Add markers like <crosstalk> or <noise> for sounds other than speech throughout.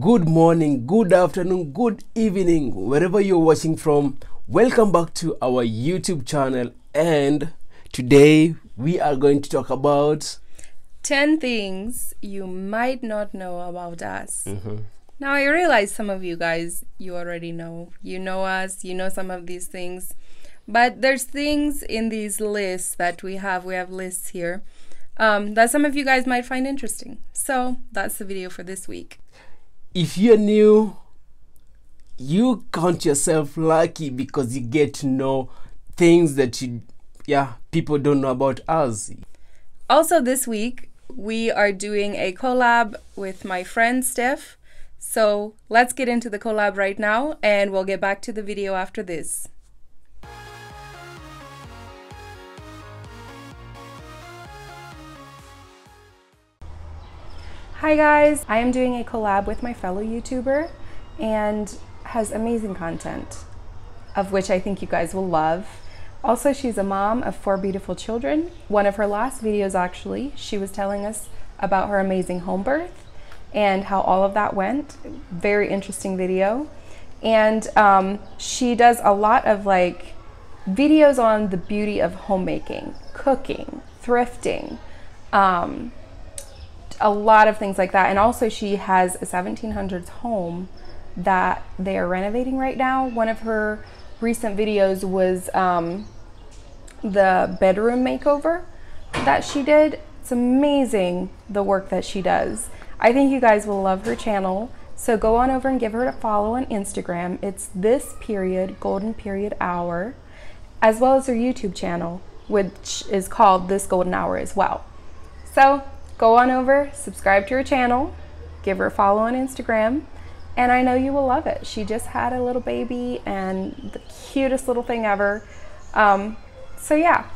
good morning, good afternoon, good evening, wherever you're watching from. Welcome back to our YouTube channel. And today we are going to talk about 10 things you might not know about us. Now, I realize some of you guys, you already know. You know us, you know some of these things. But there's things in these lists that we have. We have lists here um, that some of you guys might find interesting. So that's the video for this week. If you're new, you count yourself lucky because you get to know things that you, yeah, people don't know about us. Also, this week, we are doing a collab with my friend Steph. So let's get into the collab right now and we'll get back to the video after this. Hi guys, I am doing a collab with my fellow YouTuber and has amazing content of which I think you guys will love. Also, she's a mom of four beautiful children. One of her last videos, actually, she was telling us about her amazing home birth and how all of that went. Very interesting video. And um, she does a lot of like videos on the beauty of homemaking, cooking, thrifting, um, a lot of things like that. And also, she has a 1700s home that they are renovating right now. One of her recent videos was um, the bedroom makeover that she did. It's amazing the work that she does. I think you guys will love her channel. So go on over and give her a follow on Instagram. It's this period, golden period hour, as well as her YouTube channel, which is called This Golden Hour as well. So go on over, subscribe to her channel, give her a follow on Instagram, and I know you will love it. She just had a little baby and the cutest little thing ever. Um, so yeah,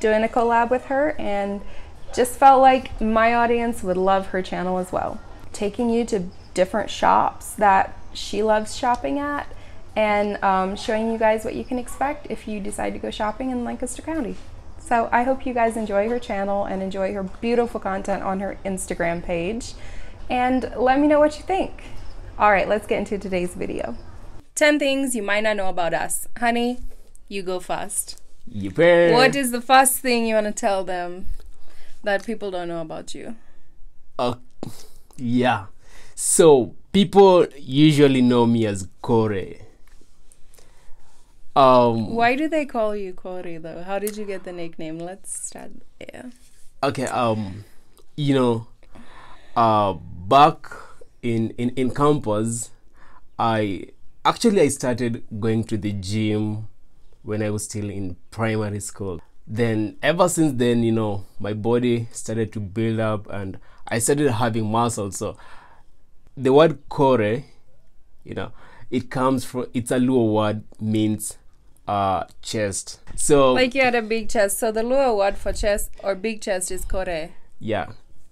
doing a collab with her and just felt like my audience would love her channel as well. Taking you to different shops that she loves shopping at and um, showing you guys what you can expect if you decide to go shopping in Lancaster County. So I hope you guys enjoy her channel and enjoy her beautiful content on her Instagram page. And let me know what you think. All right, let's get into today's video. 10 things you might not know about us. Honey, you go first. Yeah. What is the first thing you want to tell them that people don't know about you? Uh, yeah. So people usually know me as Koree. Um. Why do they call you Koree though? How did you get the nickname? Let's start there. Okay. Um. You know, uh, back in in in campus, I actually I started going to the gym when I was still in primary school. Then ever since then, you know, my body started to build up and I started having muscles. So the word kore, you know, it comes from it's a Luo word means uh chest. So Like you had a big chest. So the Luo word for chest or big chest is Kore. yeah,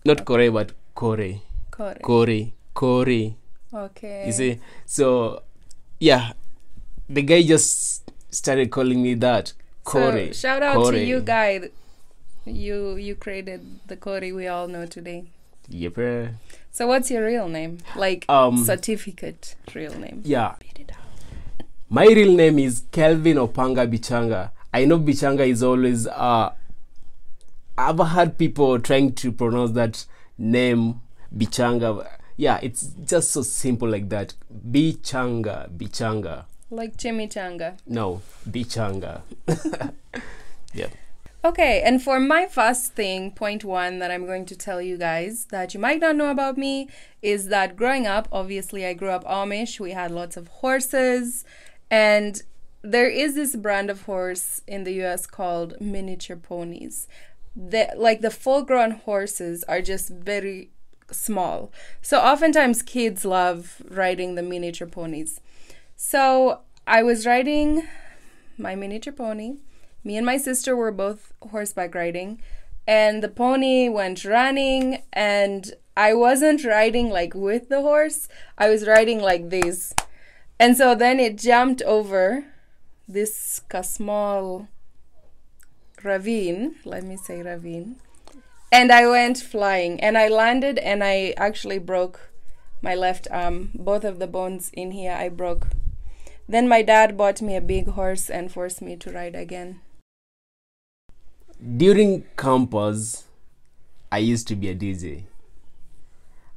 not kore but kore, Kore. kore, kore. Okay. You see, so yeah, the guy just started calling me that. Kore. So shout out Kore. to you guy. You you created the Koree we all know today. Yep. So what's your real name? Like Um, certificate real name. Yeah. My real name is Kelvin Opanga Bichanga. I know Bichanga is always uh I've heard people trying to pronounce that name Bichanga. Yeah, it's just so simple like that. Bichanga, Bichanga. Like chimichanga. No, Bichanga. <laughs> yeah. Okay, and for my first thing, point one that I'm going to tell you guys that you might not know about me is that growing up, obviously, I grew up Amish. We had lots of horses, and there is this brand of horse in the US called miniature ponies. The, like the full grown horses are just very small. So oftentimes kids love riding the miniature ponies. So I was riding my miniature pony. Me and my sister were both horseback riding, and the pony went running, and I wasn't riding like with the horse, I was riding like this. And so then it jumped over this small ravine, let me say ravine, and I went flying and I landed and I actually broke my left arm. Both of the bones in here I broke. Then my dad bought me a big horse and forced me to ride again. During campus, I used to be a DJ.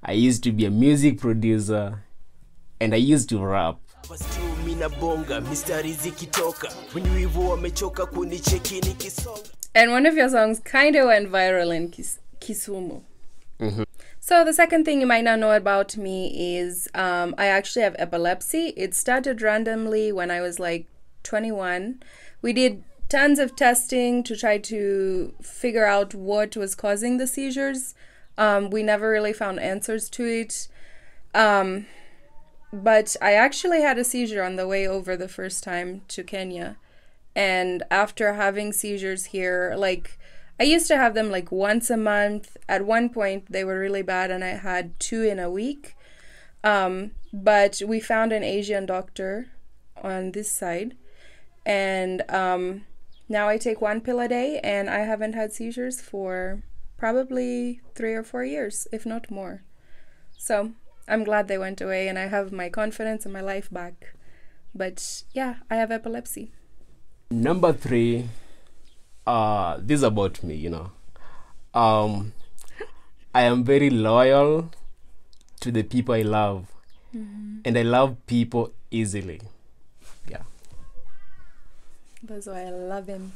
I used to be a music producer and I used to rap. Basi na bonga mistari zikitoka wenye wivu wamechoka kunicheki nikisonga And one of your songs kind of went viral in Kis- Kisumu. So, the second thing you might not know about me is um, I actually have epilepsy. It started randomly when I was like 21. We did tons of testing to try to figure out what was causing the seizures. Um, we never really found answers to it. Um, but I actually had a seizure on the way over the first time to Kenya. And after having seizures here, like I used to have them like once a month. At one point, they were really bad, and I had two in a week. Um, but we found an Asian doctor on this side, and um, now I take one pill a day, and I haven't had seizures for probably three or four years, if not more. So I'm glad they went away, and I have my confidence and my life back. But yeah, I have epilepsy. Number three, uh, this is about me, you know. Um, I am very loyal to the people I love, and I love people easily. Yeah, That's why I love him.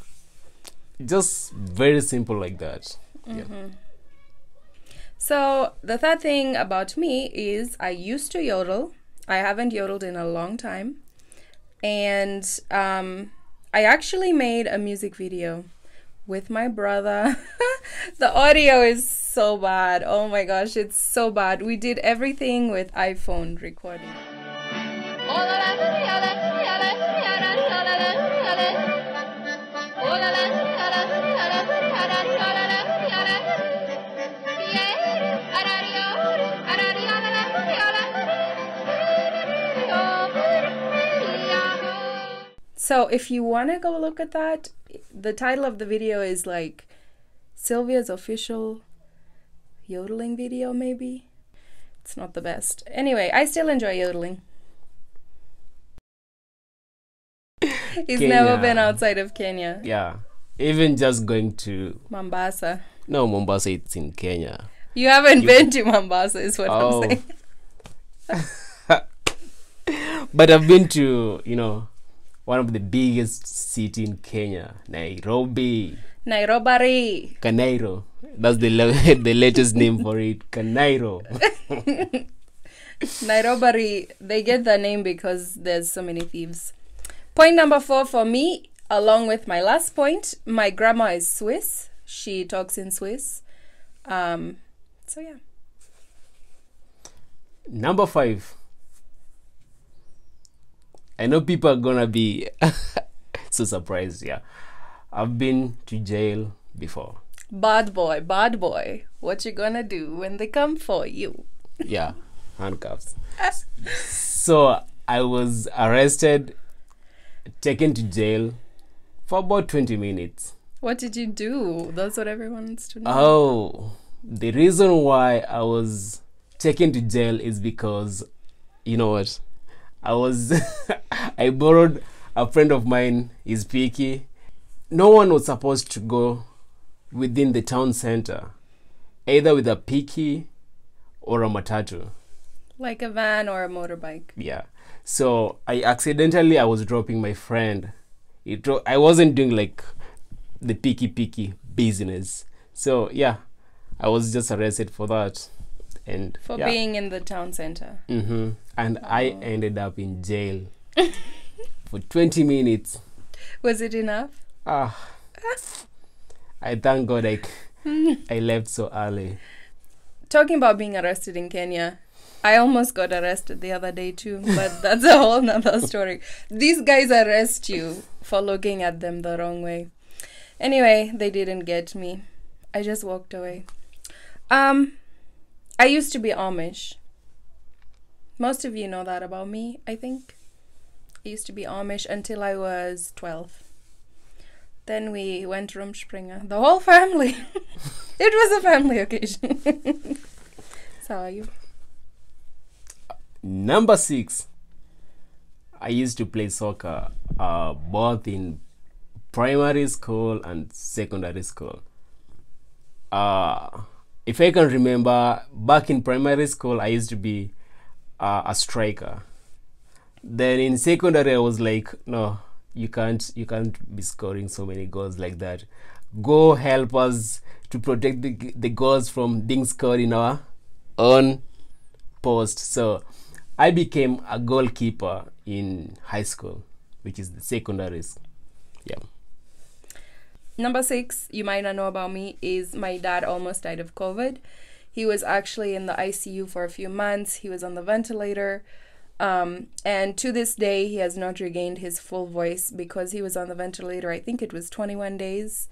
just very simple like that. Yeah. So, the third thing about me is I used to yodel. I haven't yodeled in a long time. And um, I actually made a music video with my brother. <laughs> the audio is so bad. Oh my gosh, it's so bad. We did everything with iPhone recording. So, if you want to go look at that, the title of the video is like Sylvia's official yodeling video, maybe. It's not the best. Anyway, I still enjoy yodeling. <laughs> He's never been outside of Kenya. Yeah, even just going to Mombasa. no Mombasa, it's in Kenya. You haven't You- been to Mombasa, is what Oh. I'm saying. <laughs> But I've been to you know one of the biggest city in Kenya, Nairobi. Nairobi. Kanairo. That's the <laughs> the latest name for it. Kanairo. <laughs> Nairobi, they get the name because there's so many thieves. Point number four for me, along with my last point, my grandma is Swiss. She talks in Swiss. Um, so yeah. Number five. I know people are gonna be <laughs> so surprised. Yeah, I've been to jail before. Bad boy, bad boy. What you gonna do when they come for you? <laughs> Yeah, handcuffs. So I was arrested, taken to jail for about twenty minutes. What did you do? That's what everyone wants to know. Oh, the reason why I was taken to jail is because, you know what? I was, <laughs> I borrowed a friend of mine, his piki. No one was supposed to go within the town center, either with a piki or a matatu. Like a van or a motorbike. Yeah. So I accidentally I was dropping my friend. It I wasn't doing like the piki piki business. So yeah, I was just arrested for that, and For yeah. being in the town center. hmm And I ended up in jail <laughs> for twenty minutes. Was it enough? Ah, I thank God I, <laughs> I left so early. talking about being arrested in Kenya, I almost got arrested the other day too, but <laughs> that's a whole nother story. These guys arrest you for looking at them the wrong way. Anyway, they didn't get me. I just walked away. Um, I used to be Amish. Most of you know that about me, I think. I used to be Amish until I was 12. Then we went to Rumspringa. The whole family. <laughs> it was a family occasion. <laughs> so are you? Number six, I used to play soccer uh, both in primary school and secondary school. Uh, if I can remember, back in primary school, I used to be uh, a striker. Then in secondary, I was like, no, you can't, you can't be scoring so many goals like that. Go help us to protect the, the goals from being scored in our own post. So I became a goalkeeper in high school, which is the secondary. Yeah. Number six, you might not know about me, is my dad almost died of COVID. He was actually in the ICU for a few months. He was on the ventilator. Um, and to this day, he has not regained his full voice because he was on the ventilator. I think it was 21 days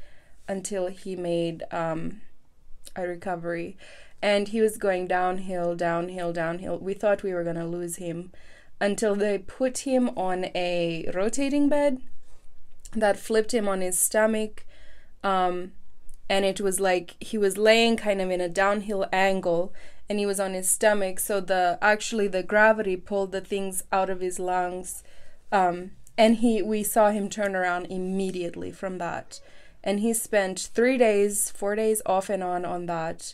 until he made um, a recovery. And he was going downhill, downhill, downhill. We thought we were going to lose him until they put him on a rotating bed that flipped him on his stomach um, and it was like he was laying kind of in a downhill angle and he was on his stomach. So the actually the gravity pulled the things out of his lungs. Um, and he we saw him turn around immediately from that. And he spent three days four days off and on on that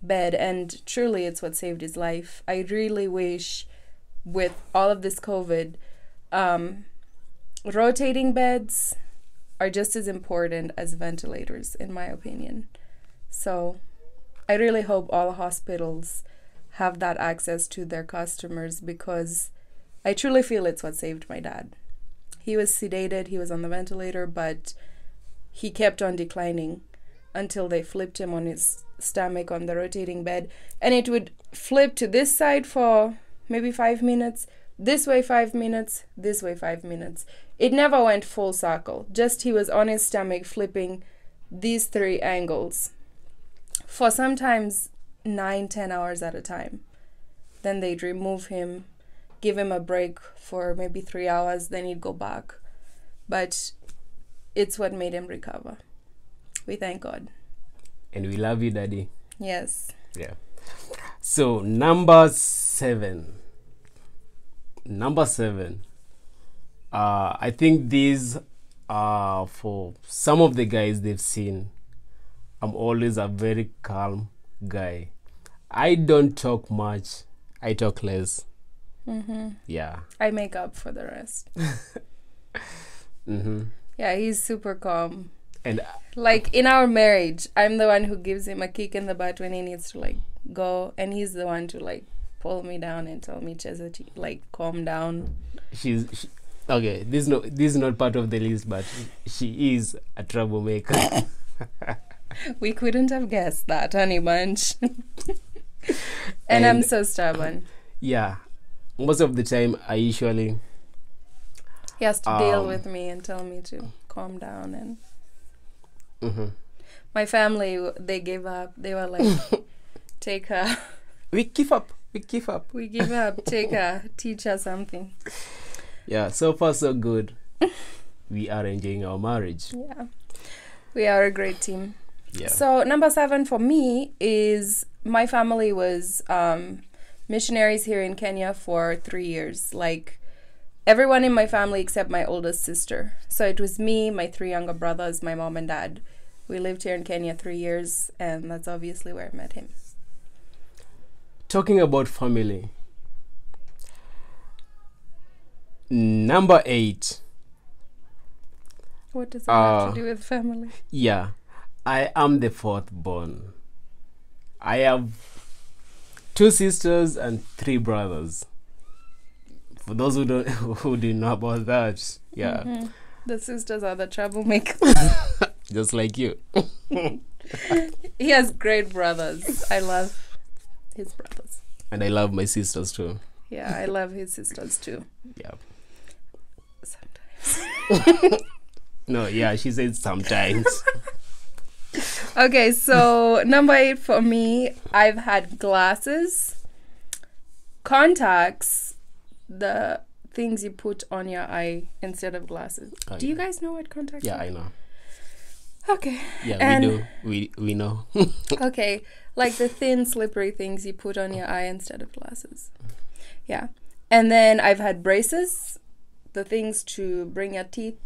bed. And truly it's what saved his life. I really wish with all of this covid um, rotating beds are just as important as ventilators, in my opinion. So I really hope all hospitals have that access to their customers because I truly feel it's what saved my dad. He was sedated, he was on the ventilator, but he kept on declining until they flipped him on his stomach on the rotating bed. And it would flip to this side for maybe five minutes, this way five minutes, this way five minutes. It never went full circle, just he was on his stomach flipping these three angles for sometimes nine, ten hours at a time. Then they'd remove him, give him a break for maybe three hours, then he'd go back. But it's what made him recover. We thank God. And we love you, Daddy. Yes. Yeah. So number seven. Number seven. Uh, I think these are for some of the guys they've seen. I'm always a very calm guy. I don't talk much. I talk less. Mm-hmm. Yeah. I make up for the rest. <laughs> hmm Yeah, he's super calm. And Like in our marriage, I'm the one who gives him a kick in the butt when he needs to like go, and he's the one to like pull me down and tell me, Chesed, like calm down. she's she, okay. This no this is not part of the list, but she is a troublemaker. <laughs> We couldn't have guessed that, honey bunch. <laughs> and, I'm so stubborn. yeah. Most of the time, I usually He has to deal Um, with me and tell me to calm down. And mhm. my family, they gave up. They were like, <laughs> take her. we give up. We give up. We give up. Take her. Teach her something. Yeah. So far, so good. <laughs> we are enjoying our marriage. Yeah. We are a great team. Yeah. So number seven for me is my family was um, missionaries here in Kenya for three years. Like everyone in my family except my oldest sister. So it was me, my three younger brothers, my mom and dad. We lived here in Kenya three years, and that's obviously where I met him. Talking about family. Number eight. What does that have Uh, to do with family? Yeah, I am the fourth born. I have two sisters and three brothers. For those who don't <laughs> who didn't know about that, yeah, Mhm. The sisters are the troublemakers. <laughs> just like you. he has great brothers. I love his brothers. And I love my sisters too. Yeah, I love his sisters too. Yeah. <laughs> No, yeah, she said sometimes. <laughs> Okay, so number eight for me, I've had glasses, contacts, the things you put on your eye instead of glasses. Oh, Do you guys know what contacts yeah, are? I know. Okay. Yeah, And- we do. We we know. <laughs> Okay, like the thin, slippery things you put on your eye instead of glasses. Yeah. And then I've had braces, the things to bring your teeth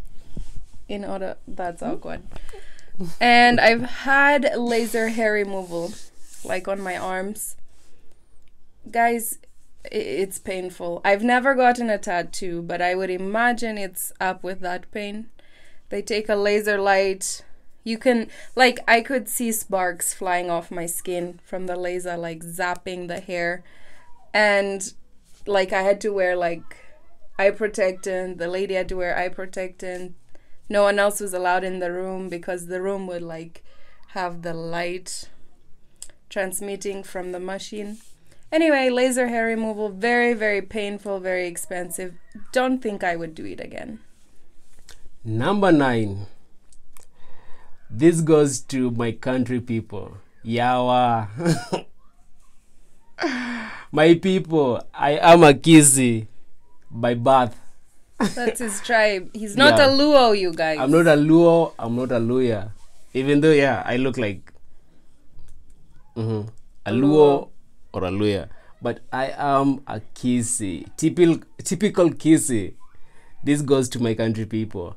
in order. That's awkward. Hmm? And I've had laser hair removal, like on my arms. Guys, it's painful. I've never gotten a tattoo, but I would imagine it's up with that pain. They take a laser light. You can, like, I could see sparks flying off my skin from the laser, like, zapping the hair. And, like, I had to wear, like, eye protectant. The lady had to wear eye protectant. No one else was allowed in the room because the room would, like, have the light transmitting from the machine. Anyway, laser hair removal, very, very painful, very expensive. Don't think I would do it again. Number nine. This goes to my country people. Yawa. <laughs> my people, I am a Kisii by birth. That's his tribe. He's not Yeah. a Luo, you guys. I'm not a Luo, I'm not a Luhya. Even though, yeah, I look like mhm, a Luo or a Luhya. But I am a Kisii. Typical, typical Kisii. This goes to my country people.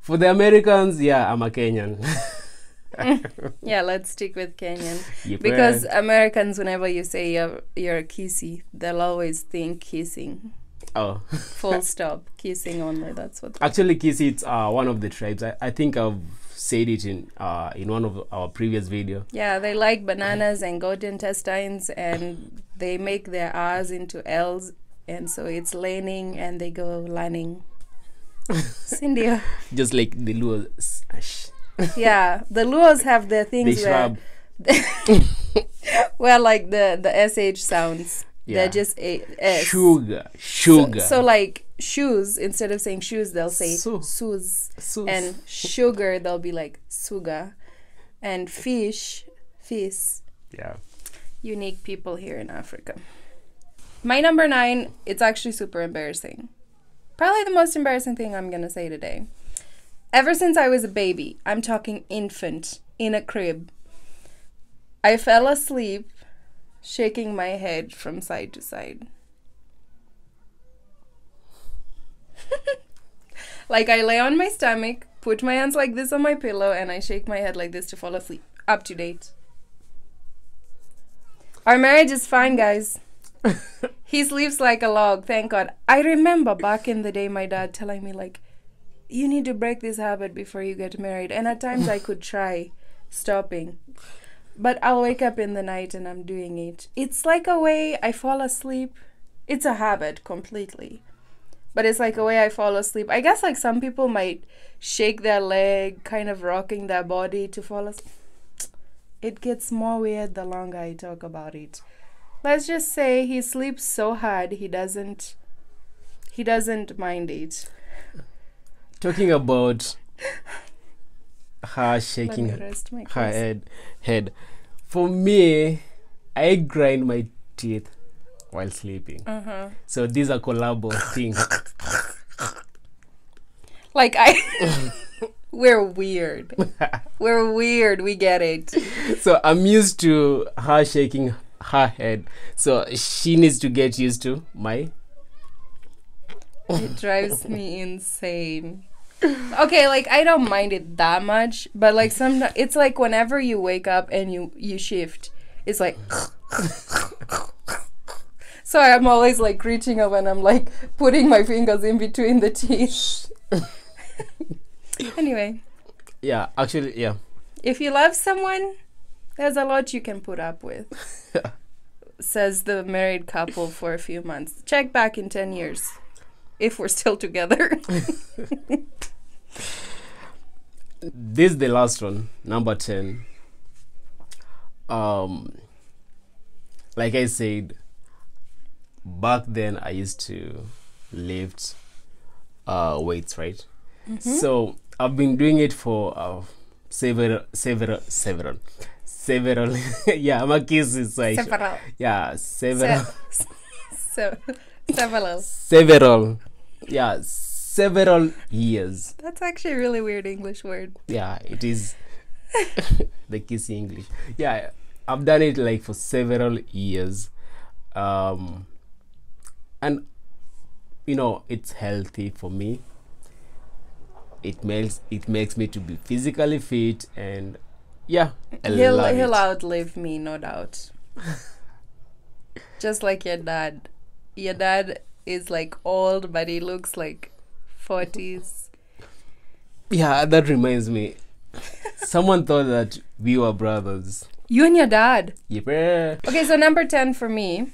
For the Americans, yeah, I'm a Kenyan. <laughs> Yeah, let's stick with Kenyan. <laughs> Yep. Because Americans, whenever you say you're, you're a kissy, they'll always think kissing. Oh, <laughs> Full stop. Kissing only. That's what. actually, Kisii, it's uh, one of the tribes. I, I think I've said it in uh, in one of our previous video. Yeah, they like bananas and goat intestines, and they make their R's into L's, and so it's laning, and they go lanning. <laughs> Cindy. Just like the Luo. Ash. Yeah, the Luos have their The things where, shrub. <laughs> where like the the sh sounds. Yeah. They're just a s. Sugar. So, Sugar. so like shoes, instead of saying shoes, they'll say Su. And sugar, they'll be like suga. And fish, fish. yeah. Unique people here in Africa. My number nine, it's actually super embarrassing. Probably the most embarrassing thing I'm gonna say today. Ever since I was a baby, I'm talking infant, in a crib, I fell asleep shaking my head from side to side. <laughs> like I lay on my stomach, put my hands like this on my pillow, and I shake my head like this to fall asleep. Up to date. Our marriage is fine, guys. <laughs> he sleeps like a log, thank God. I remember back in the day my dad telling me like you need to break this habit before you get married. And at times I could try stopping. But I'll wake up in the night and I'm doing it. It's like a way I fall asleep. It's a habit completely. But it's like a way I fall asleep. I guess like some people might shake their leg, kind of rocking their body to fall asleep. It gets more weird the longer I talk about it. Let's just say he sleeps so hard he doesn't he doesn't mind it. Talking about her shaking me rest my her head, head. For me, I grind my teeth while sleeping. Uh-huh. So these are collabo things. Like I <laughs> We're weird. We're weird, we get it. So I'm used to her shaking her head. So she needs to get used to my. It drives me insane. Okay, like I don't mind it that much, but like sometimes it's like whenever you wake up and you you shift, it's like So I'm always like reaching up and I'm like putting my fingers in between the teeth. <laughs> anyway, Yeah, actually, yeah. if you love someone, there's a lot you can put up with. <laughs> Says the married couple for a few months. Check back in 10 years if we're still together. <laughs> This is the last one, number 10. Um, like I said, back then I used to lift uh, weights, right? So I've been doing it for uh, several, several, several, several. <laughs> yeah, a kiss. It's like Several. yeah, several, Se- <laughs> so, several. several, yeah, several years. That's actually a really weird English word. Yeah, it is <laughs> the kissy English. Yeah, I've done it like for several years, um, and you know it's healthy for me it makes it makes me to be physically fit and yeah I he'll he'll it. outlive me, no doubt. <laughs> Just like your dad. Your dad is like old, but he looks like forties. yeah that reminds me someone thought that we were brothers You and your dad. yep. Okay, so number ten for me.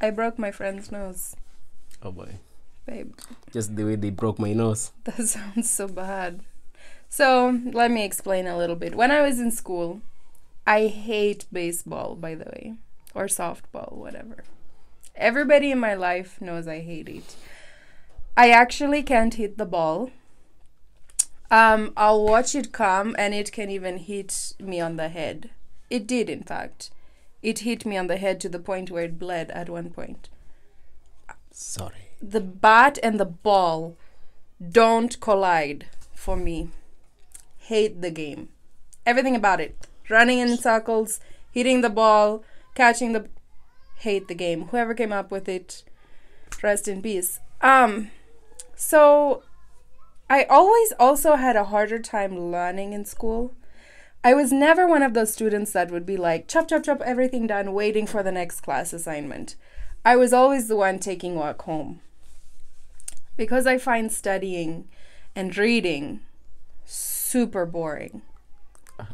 I broke my friend's nose, oh boy babe. just the way they broke my nose <laughs> That sounds so bad. So let me explain a little bit. When I was in school, I hate baseball, by the way, or softball, whatever. Everybody in my life knows I hate it. I actually can't hit the ball. Um, I'll watch it come and it can even hit me on the head. It did, in fact. It hit me on the head to the point where it bled at one point sorry the bat and the ball don't collide for me. Hate the game. Everything about it. Running in circles, hitting the ball, catching the hate the game. Whoever came up with it, rest in peace. Um so I always also had a harder time learning in school. I was never one of those students that would be like chop chop chop everything done waiting for the next class assignment. I was always the one taking work home because I find studying and reading super boring.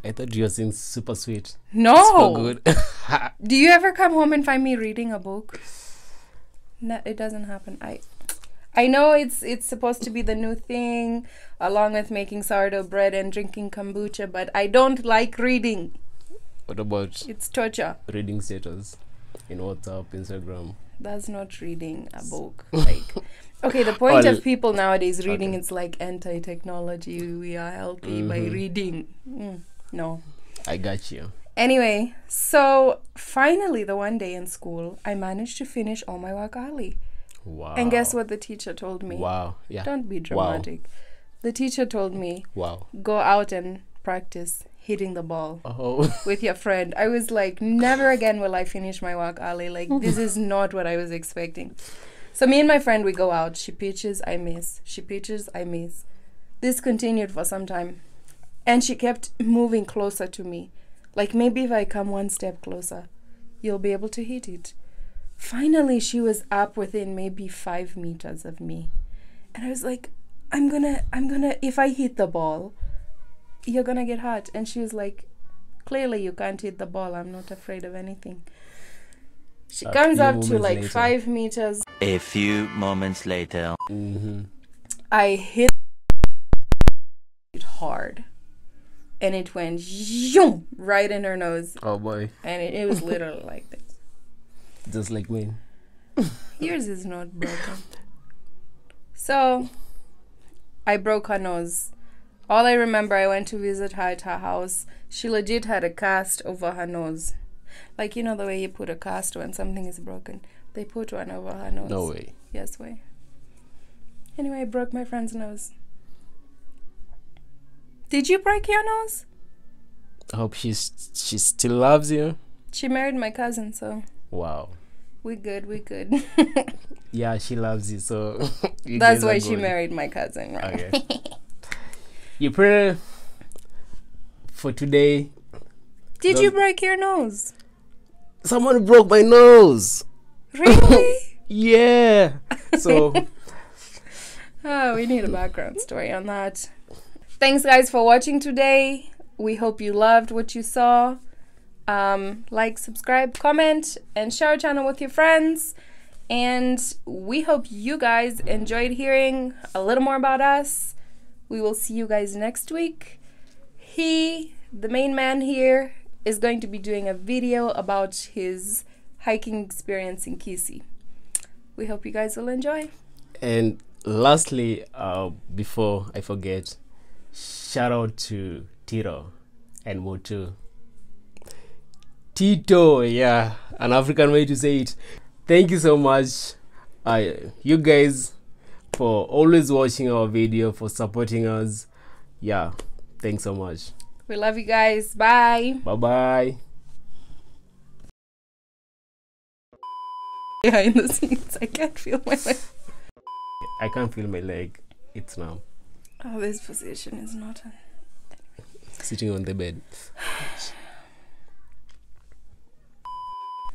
I thought you were saying super sweet No. super good <laughs> Do you ever come home and find me reading a book? No, it doesn't happen. I I know it's it's supposed to be the new thing along with making sourdough bread and drinking kombucha, but I don't like reading. what about It's torture. reading status in whatsapp instagram That's not reading a book. <laughs> Like Okay, the point Well, of people nowadays reading okay. it's like anti-technology. We are healthy by Mhm. reading. Mm, no. i got you Anyway, so finally, the one day in school, I managed to finish all my work early. wow And guess what the teacher told me? wow yeah Don't be Wow. dramatic. The teacher told me, wow go out and practice hitting the ball oh <laughs> with your friend. I was like, never again will I finish my work early. Like, this is not what I was expecting. So, me and my friend, we go out. She pitches, I miss. She pitches, I miss. This continued for some time. And she kept moving closer to me. Like, maybe if I come one step closer, you'll be able to hit it. Finally, she was up within maybe five meters of me. And I was like, I'm gonna, I'm gonna, if I hit the ball, you're gonna get hurt. And she was like, clearly you can't hit the ball. I'm not afraid of anything. She A comes up to like later. five meters. A few moments later. hmm I hit it hard. And it went zoom right in her nose. oh boy And it, it was literally like this. <laughs> just like me <laughs> Yours is not broken. So I broke her nose. All I remember, I went to visit her at her house. She legit had a cast over her nose. Like, you know, the way you put a cast when something is broken. They put one over her nose. no way Yes, way. Anyway, I broke my friend's nose. Did you break your nose? i hope she's she still loves you She married my cousin, so wow we good, we good. <laughs> yeah she loves you so <laughs> you That's why she married my cousin, right? okay <laughs> you pray for today Did you break your nose? someone broke my nose Really? yeah so oh, we need a background story on that. Thanks, guys, for watching today. We hope you loved what you saw. Um, like, subscribe, comment, and share our channel with your friends. And we hope you guys enjoyed hearing a little more about us. We will see you guys next week. He, the main man here, is going to be doing a video about his hiking experience in Kisii. We hope you guys will enjoy. And lastly, uh, before I forget, shout out to Tito and Motu. Tito, yeah, an African way to say it. Thank you so much, uh, you guys, for always watching our video, for supporting us. Yeah, thanks so much. We love you guys. Bye. Bye bye. Behind the scenes, I can't feel my. leg. I can't feel my leg. It's numb. Oh, this position is not. A... Sitting on the bed. <sighs>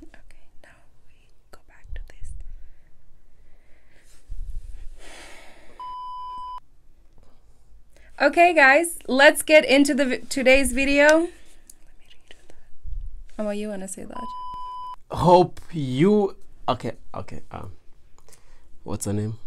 Okay, now we go back to this. Okay, guys, let's get into the today's video. Let me read that. Oh, you wanna say that? Hope you. Okay, okay. Um, what's her name?